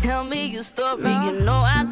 Tell me your story, you know I